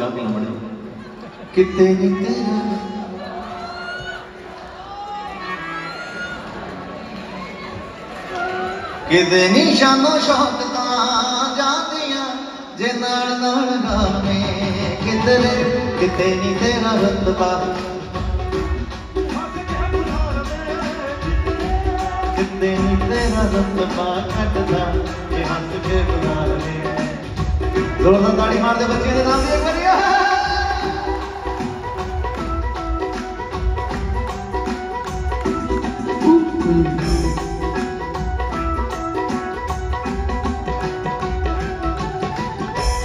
ਚਾਹ ਪੀਣ ਕਿਤੇ ਨਹੀਂ ਤੇਰਾ। ਕਿਤੇ ਨਹੀਂ ਸ਼ਾਨੋ ਜਾਂਦੀਆਂ, ਜੇ ਨਾਲ ਨਾਲ ਗਾਵੇਂ ਕਿਧਰੇ ਕਿਤੇ ਨਹੀਂ ਤੇਰਾ ਰਤਬਾ ਕਿਤੇ ਨਹੀਂ ਤੇਰਾ ਰਤਬਾ ਕੱਟਦਾ, ਜੇ ਹੱਥ ਕੇ ਬੁਲਾ ਲਵੇ ਜ਼ੋਰਦਾਰ ਤਾੜੀ ਮਾਰਦੇ ਬੱਚਿਆਂ ਦੇ ਨਾਮ ਦੇ ਕਰਿਆ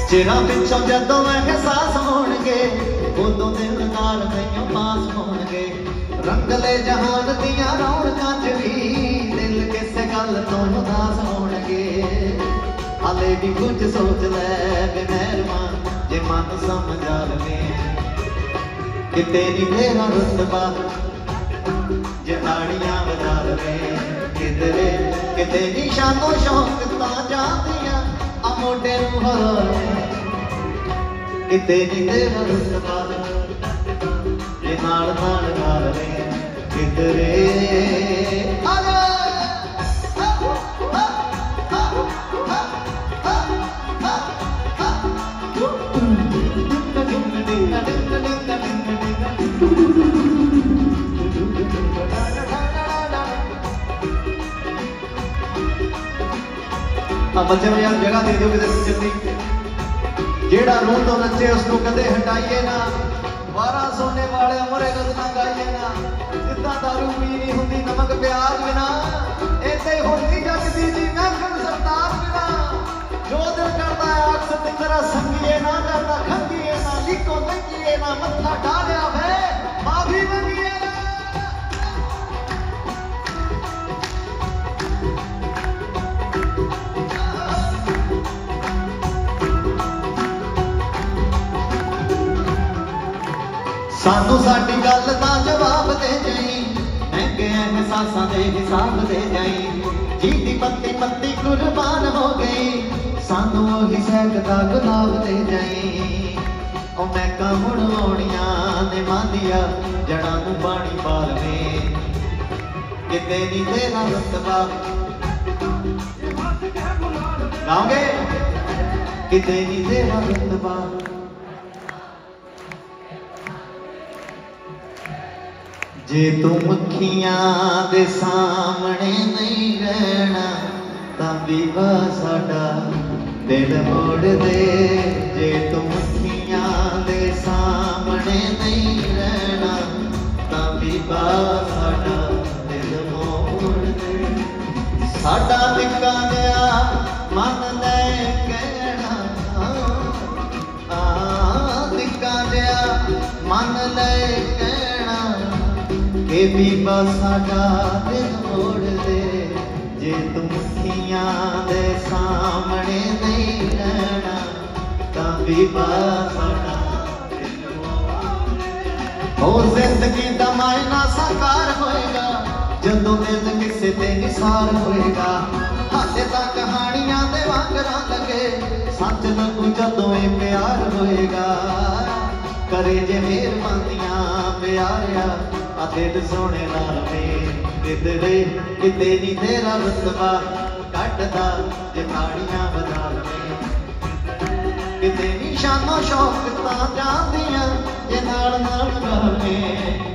ਚਿਹਰਾ ਪਿੱਛੋਂ ਜਦੋਂ ਅਹਿਸਾਸ ਹੋਣਗੇ, ਉਦੋਂ ਦਿਲ ਨਾਲ ਮੈਨੂੰ ਪਾਸ ਹੋਣਗੇ। ਰੰਗਲੇ ਜਹਾਨ ਦੀਆਂ ਰੌਣਕਾਂ ਚ ਵੀ ਦਿਲ ਕਿਸੇ ਗੱਲ ਤੋਂ ਉਦਾਸ ਹੋਣਗੇ। ਹਾਲੇ ਵੀ ਕੁਝ ਸੋਚ ਲੈ ਬੇ ਮਿਹਰਬਾਨ, ਜੇ ਮਨ ਸਮਝਾ ਲਵੇ ਕਿਤੇ ਨਹੀਂ ਤੇਰਾ ਰੁਤਬਾ, ਜੇ ਤਾੜੀਆਂ ਵਜਾ ਲਵੇ। ਕਿਧਰੇ, ਕਿਤੇ ਨਹੀਂ ਸ਼ਾਨੋ ਸ਼ੌਕ ਤਾਂ ਜਾਂਦੀਆਂ ਆ ਮੋਢੇ ਨੂੰ ਹਰਾਵੇ ਕਿਤੇ ਨਹੀਂ ਤੇਰਾ ਰੁਤਬਾ, ਜੇ ਨਾਲ ਨਾਲ ਗਾ ਲਵੇ। ਕਿਧਰੇ ਆ ਆ ਬੱਚੇ ਨੂੰ ਯਾਰ ਜਗ੍ਹਾ ਦੇ ਦਿਓ ਕਿਤੇ ਸਿਰ ਦੀ ਜਿਹੜਾ ਰੂਹ ਤੋਂ ਨੱਚੇ ਉਸ ਨੂੰ ਕਦੇ ਹਟਾਈਏ ਨਾ। ਵਾਰਾ ਸੋਨੇ ਵਾਲੇ ਮੋਰੇ ਗਜ਼ਲਾਂ ਗਾਈਏ ਨਾ। ਜਿੱਦਾਂ ਦਾਰੂ ਪੀ ਨਹੀਂ ਹੁੰਦੀ, ਨਮਕ ਪਿਆਰ ਬਿਨਾ। ਏਦਾਂ ਹੀ ਹੁੰਦੀ ਜੱਗ ਦੀ ਜੀ ਮਹਿਫਲ ਸਰਦਾਰ ਬਿਨਾ। ਜੋ ਦਿਲ ਕਰਦਾ ਹੈ, ਅਕਸ ਸੰਗੀਏ ਨਾ ਕਰਦਾ ਖੰਗੀਏ ਨਾ, ਲਿਕੋ ਲੰਗੀਏ ਨਾ, ਮੱਥਾ ਢਾਲਿਆ ਸਾਨੂੰ ਸਾਡੀ ਗੱਲ ਦਾ ਜਵਾਬ ਦੇ ਜਾਈ। ਮਹਿੰਗੇ ਅਹਿਸਾਸਾਂ ਦੇ ਹਿਸਾਬ ਦੇ ਜਾਈ। ਜੀ ਦੀ ਪੱਤੀ ਪੱਤੀ ਕੁਰਬਾਨ ਹੋ ਗਈ। ਸਾਨੂੰ ਉਹੀ ਸਹਿਕ ਦਾ ਗੁਲਾਬ ਦੇ ਜਾਈ। ਉਹ ਮੈਂ ਕਾਹਣ ਆਉਣੀਆਂ ਨੇ ਮਾਂਦੀਆਂ ਜੜਾਂ ਨੂੰ ਪਾਣੀ ਪਾਲਵੇ ਕਿਤੇ ਨਹੀਂ ਤੇਰਾ ਰਤਬਾ ਗਾਓਗੇ ਕਿਤੇ ਨਹੀਂ ਤੇਰਾ ਰਤਬਾ ਜੇ ਤੂੰ ਮੱਖੀਆਂ ਦੇ ਸਾਹਮਣੇ ਨਹੀਂ ਰਹਿਣਾ, ਤਾਂ ਵਿਵਾ ਸਾਡਾ ਦਿਲ ਮੋੜ ਦੇ ਜੇ ਤੂੰ ਮੱਖੀਆਂ ਦੇ ਸਾਹਮਣੇ ਨਹੀਂ ਰਹਿਣਾ, ਤਾਂ ਵਿਵਾ ਸਾਡਾ ਦਿਲ ਮੋੜ ਦੇ ਸਾਡਾ ਨਿੱਕਾ ਕਿ ਬੀਬਾ ਸਾਡਾ ਦਿਲ ਮੋੜ ਦੇ ਜੇ ਤੂੰ ਮੁੱਠੀਆਂ ਦੇ ਸਾਹਮਣੇ ਨਹੀਂ ਰਹਿਣਾ, ਤਾਂ ਬੀਬਾ ਸਾਡਾ ਦਿਲ ਜ਼ਿੰਦਗੀ ਦਾ ਮਾਇਨਾ ਸਾਕਾਰ ਹੋਏਗਾ, ਜਦੋਂ ਦਿਲ ਕਿਸੇ ਤੇ ਨਿਸਾਰ ਹੋਏਗਾ। ਹਾਲੇ ਤਾਂ ਕਹਾਣੀਆਂ ਦੇ ਵਾਂਗਰਾਂ ਲੱਗੇ, ਸੱਚ ਲੱਗੂ ਜਦੋਂ ਇਹ ਪਿਆਰ ਹੋਏਗਾ। ਕਰੇ ਜੇ ਮਿਹਰਬਾਨੀਆਂ ਪਿਆਰਿਆ ਆ ਦਿਲ ਸੋਹਣੇ ਨਾਲ ਵੇ ਕਿਧਰੇ ਕਿਤੇ ਨਹੀਂ ਤੇਰਾ ਰਤਬਾ ਕੱਟਦਾ ਜੇ ਤਾੜੀਆਂ ਵਜਾ ਲਵੇ ਕਿਤੇ ਨਹੀਂ ਸ਼ਾਨੋ ਸ਼ੌਕ ਤਾਂ ਜਾਂਦੀਆਂ, ਜੇ ਨਾਲ ਨਾਲ ਗਾਵੇ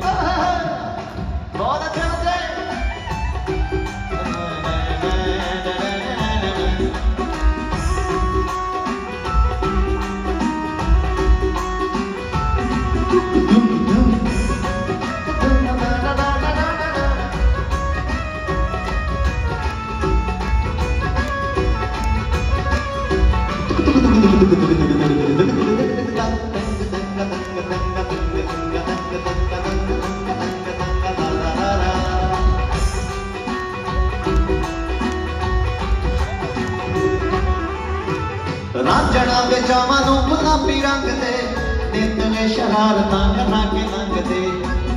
ਰਾਂਝਣਾ ਵਿਚਾਵਾਂ ਨੂੰ ਗੁਲਾਬੀ ਰੰਗ ਦੇ ਨਿਤਲੇ ਸ਼ਰਾਰਤਾਂ ਕਰਾ ਕੇ ਲੰਘਦੇ।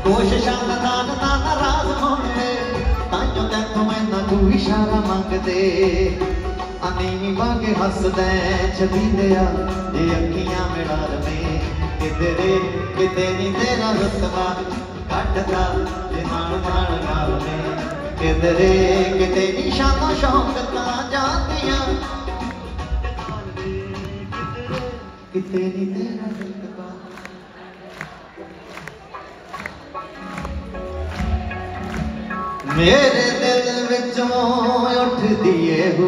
ਕੋਸ਼ਿਸ਼ਾਂ ਦਾ ਦਾਨ ਨਾ ਨਾਰਾਜ਼ ਹੋਣ ਦੇ ਤਾਂਯੋ ਤੈਨੂੰ ਮੈਂ ਨਾ ਕੋਈ ਇਸ਼ਾਰਾ ਮੰਗਦੇ। ਅਨੀ ਵਾਂਗੇ ਹੱਸਦਾ ਛਬੀਲਿਆ, ਜੇ ਅੱਖੀਆਂ ਮਿਲਾ ਲਵੇਂ ਕਿਧਰੇ ਕਿਤੇ ਨਹੀਂ ਤੇਰਾ ਰਤਬਾ ਕੱਢਦਾ ਜੇ ਨਾਲ ਨਾਲ ਗਾਵੇ ਕਿਧਰੇ ਕਿਤੇ ਨਹੀਂ ਸ਼ਾਨਾ ਸ਼ੌਕ ਤਾਂ ਜਾਂਦੀਆਂ ਕਿਤੇ ਨਹੀਂ ਤੇਰਾ ਰਤਬਾ ਮੇਰੇ ਦਿਲ ਵਿੱਚੋਂ ਉੱਠਦੀ ਏ ਹੂ।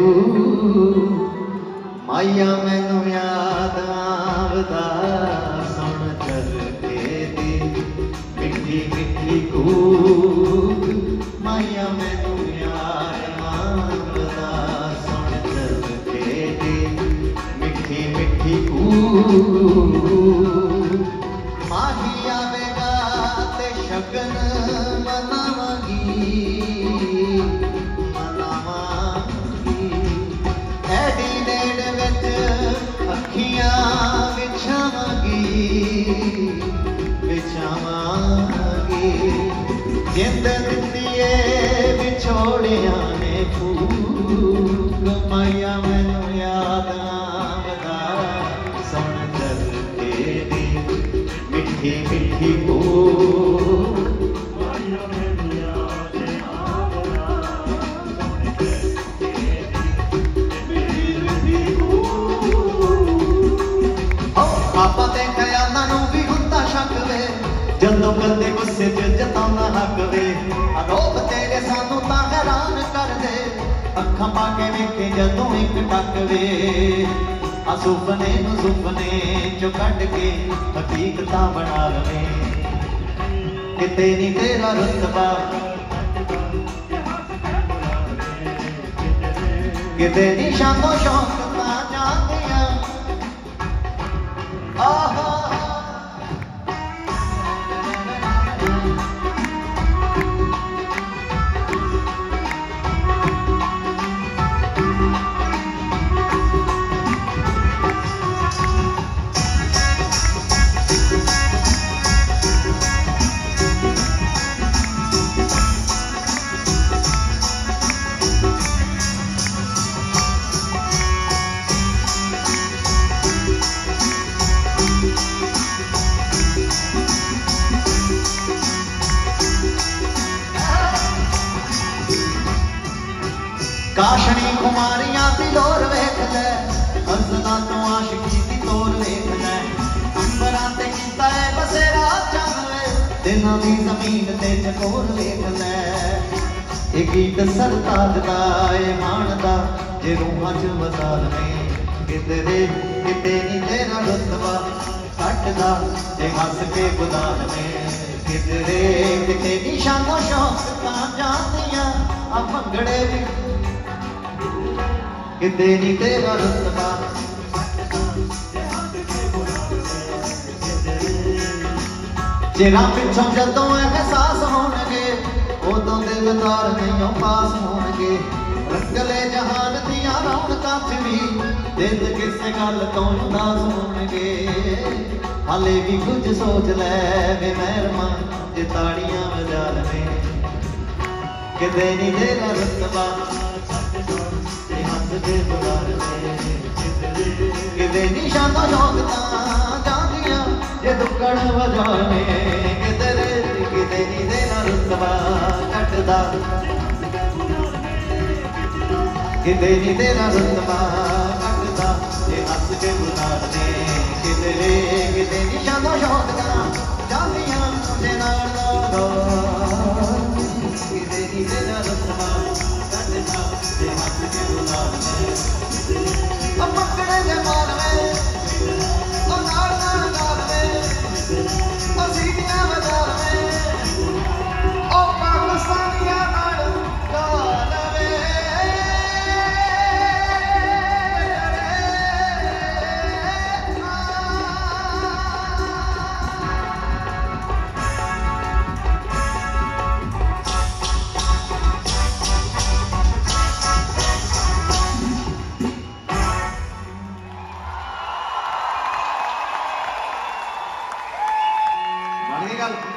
ਮਾਇਆ ਮੈਨੂੰ ਯਾਦ ਆਵਦਾ, ਸੁਣ ਚੱਲ ਜਿੰਦ ਦਿੱਤੀ ਏ ਵਿਛੋੜਿਆਂ ਨੇ ਫੂਕ ਮਾਇਆ ਮੈਨੂੰ ਯਾਦ ਆਵਦਾ ਸੁਣ ਚਰਖੇ ਦੀ ਮਿੱਠੀ ਮਿੱਠੀ ਬੋਲ ਜਤਾਉਣਾ ਹੱਕ ਤੇਰੇ ਸਾਨੂੰ ਤਾਂ ਹੈਰਾਨ ਕਰਦੇ, ਅੱਖਾਂ ਪਾ ਕੇ ਵੇਖੇ ਜਦੋਂ ਇੱਕ ਟੱਕ ਆ ਸੁਪਨੇ ਨੂੰ ਸੁਪਨੇ ਚੋਂ ਕੱਢ ਕੇ ਹਕੀਕਤਾਂ ਬਣਾ ਲਵੇ। ਕਿਤੇ ਨਹੀਂ ਤੇਰਾ ਰਤਬਾ, ਕਿਤੇ ਨਹੀਂ ਸ਼ਾਨੋ ਸ਼ੌਕ ਤਾਂ ਜਾਂਦੀਆਂ। ਆਹਾ। ਕਾਸ਼ਣੀ ਦੀ ਲੋਰ ਵੇਖ ਲੈ ਤੋਂ ਆਸ਼ਕੀ ਦੀ ਤੋਰ ਵੇਖ ਅੰਬਰਾਂ ਤੇ ਕੀਤਾ ਹੈ ਬਸੇਰਾ ਚਾਵੇ ਦਿਨਾਂ ਦੀ ਜ਼ਮੀਨ ਤੇ ਚਕੋਰ ਵੇਖ ਇਹ ਗੀਤ ਸਰਤਾਜ ਦਾ ਏ ਮਾਣ ਦਾ, ਜੇ ਰੂਹਾਂ 'ਚ ਵਸਾ ਲਵੇਂ ਕਿਤੇ ਕਿਤੇ ਨਹੀਂ ਤੇਰਾ ਰਤਬਾ ਕੱਟਦਾ, ਜੇ ਹੱਸ ਕੇ ਗੁਦਾ ਲਵੇਂ ਕਿਤੇ ਕਿਤੇ ਨਹੀਂ ਸ਼ੌਕ ਤਾਂ ਜਾਂਦੀਆਂ ਆ ਭੰਗੜੇ ਵੀ ਕਿਤੇ ਨਹੀਂ ਤੇਰਾ ਰਤਬਾ ਜਿਹੜਾ ਪਿੱਛੋਂ ਜਦੋਂ ਅਹਿਸਾਸ ਹੋਣਗੇ, ਉਦੋਂ ਦਿਲਦਾਰ ਨਹੀਂ ਪਾਸ ਹੋਣਗੇ। ਰੰਗਲੇ ਜਹਾਨ ਦੀਆਂ ਰੌਣਕਾਂ 'ਚ ਵੀ ਦਿਲ ਕਿਸੇ ਗੱਲ ਤੋਂ ਉਦਾਸ ਹੋਣਗੇ। ਹਾਲੇ ਵੀ ਕੁਝ ਸੋਚ ਲੈ ਵੇ ਮਹਿਰਮਾ, ਜੇ ਤਾੜੀਆਂ ਵਜਾ ਲਵੇਂ। ਕਿਤੇ ਨਹੀਂ ਤੇਰਾ ਰਤਬਾ ਦੇ ਦੁਆਰੇ ਕਿਤੇ ਨਿਸ਼ਾਨ ਦਾ ਸ਼ੌਕਤਾਂ ਜਾਂਦੀਆਂ, ਜੇ ਦੁੱਕੜ ਵਜਾਵੇ, ਕਿਤੇ ਰੇਤ ਕਿਤੇ ਨੀ ਦੇ ਨਾਲ ਕੱਟਦਾ। ਕਿਤੇ ਨੀ ਦੇ ਨਾਲ ਸਵਾ ਦਾ ਜਾਂਦੀਆਂ ਜੇ ਨਾਲ ਦਾ ਦੋ